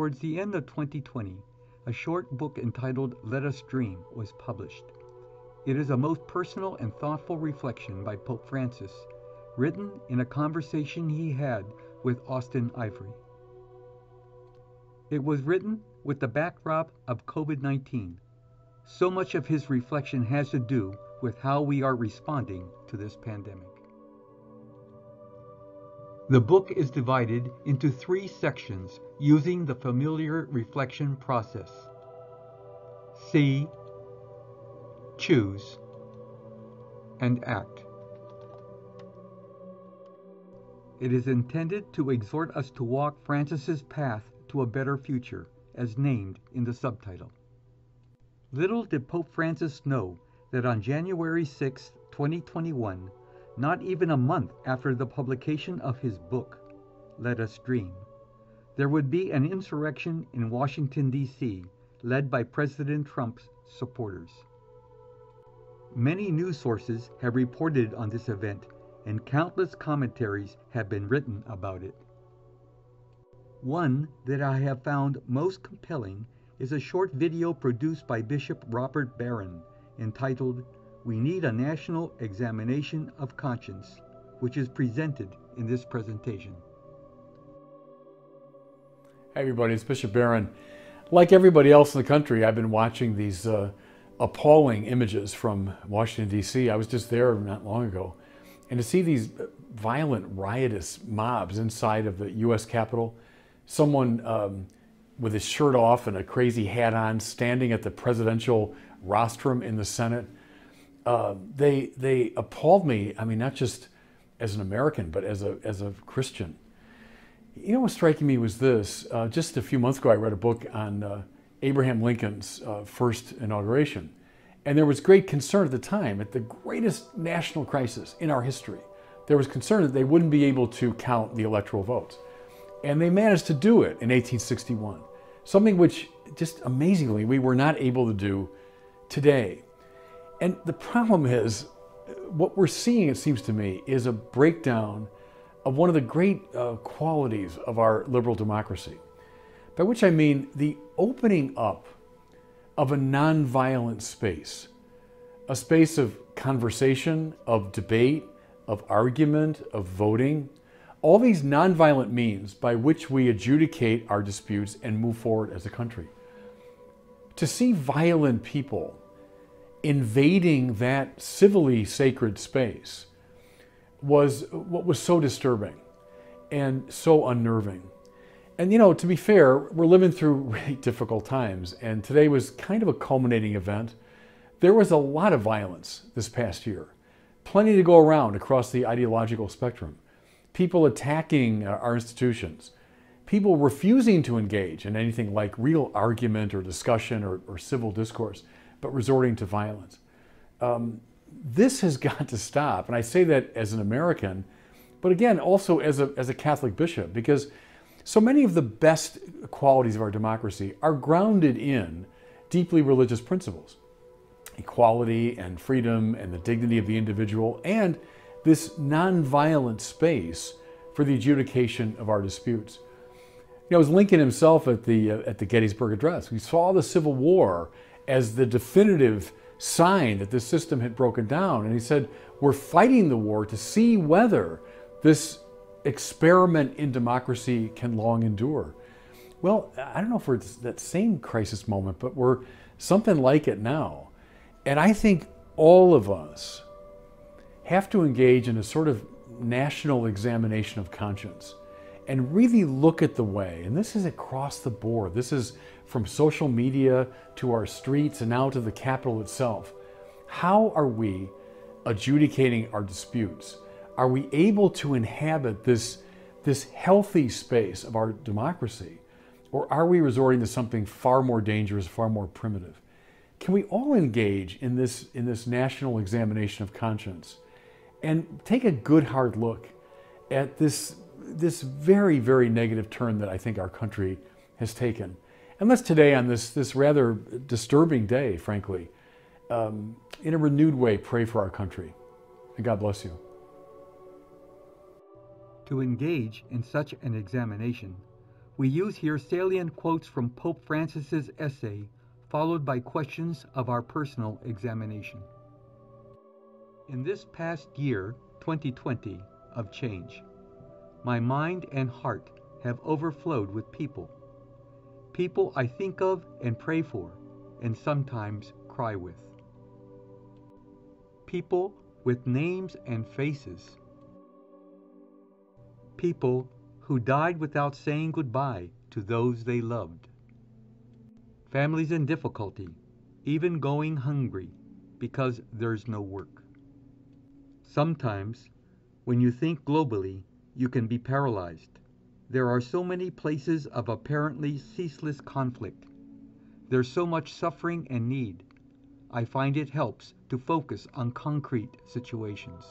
Towards the end of 2020, a short book entitled Let Us Dream was published. It is a most personal and thoughtful reflection by Pope Francis, written in a conversation he had with Austin Ivereigh. It was written with the backdrop of COVID 19. So much of his reflection has to do with how we are responding to this pandemic. The book is divided into three sections using the familiar reflection process. See, choose, and act. It is intended to exhort us to walk Francis's path to a better future, as named in the subtitle. Little did Pope Francis know that on January 6, 2021, not even a month after the publication of his book, Let Us Dream, there would be an insurrection in Washington, D.C., led by President Trump's supporters. Many news sources have reported on this event, and countless commentaries have been written about it. One that I have found most compelling is a short video produced by Bishop Robert Barron entitled we need a national examination of conscience, which is presented in this presentation. Hey everybody, it's Bishop Barron. Like everybody else in the country, I've been watching these uh, appalling images from Washington, D.C. I was just there not long ago. And to see these violent, riotous mobs inside of the U.S. Capitol, someone um, with his shirt off and a crazy hat on standing at the presidential rostrum in the Senate, uh, they they appalled me. I mean, not just as an American, but as a as a Christian. You know, what striking me was this. Uh, just a few months ago, I read a book on uh, Abraham Lincoln's uh, first inauguration, and there was great concern at the time, at the greatest national crisis in our history, there was concern that they wouldn't be able to count the electoral votes, and they managed to do it in 1861. Something which, just amazingly, we were not able to do today. And the problem is, what we're seeing, it seems to me, is a breakdown of one of the great uh, qualities of our liberal democracy. By which I mean the opening up of a nonviolent space, a space of conversation, of debate, of argument, of voting, all these nonviolent means by which we adjudicate our disputes and move forward as a country. To see violent people invading that civilly sacred space was what was so disturbing and so unnerving. And you know, to be fair, we're living through really difficult times, and today was kind of a culminating event. There was a lot of violence this past year, plenty to go around across the ideological spectrum. People attacking our institutions, people refusing to engage in anything like real argument or discussion or, or civil discourse but resorting to violence. Um, this has got to stop. And I say that as an American, but again, also as a, as a Catholic bishop, because so many of the best qualities of our democracy are grounded in deeply religious principles equality and freedom and the dignity of the individual, and this nonviolent space for the adjudication of our disputes. You know, it was Lincoln himself at the, uh, at the Gettysburg Address. We saw the Civil War as the definitive sign that this system had broken down. And he said, We're fighting the war to see whether this experiment in democracy can long endure. Well, I don't know if we're that same crisis moment, but we're something like it now. And I think all of us have to engage in a sort of national examination of conscience and really look at the way, and this is across the board, this is from social media to our streets and now to the Capitol itself. How are we adjudicating our disputes? Are we able to inhabit this, this healthy space of our democracy? Or are we resorting to something far more dangerous, far more primitive? Can we all engage in this, in this national examination of conscience and take a good hard look at this this very, very negative turn that I think our country has taken. And let's today, on this, this rather disturbing day, frankly, um, in a renewed way, pray for our country. And God bless you. To engage in such an examination, We use here salient quotes from Pope Francis's essay, followed by questions of our personal examination. In this past year, 2020, of change, my mind and heart have overflowed with people. People I think of and pray for, and sometimes cry with. People with names and faces. People who died without saying goodbye to those they loved. Families in difficulty, even going hungry because there's no work. Sometimes, when you think globally, you can be paralyzed. There are so many places of apparently ceaseless conflict. There's so much suffering and need. I find it helps to focus on concrete situations.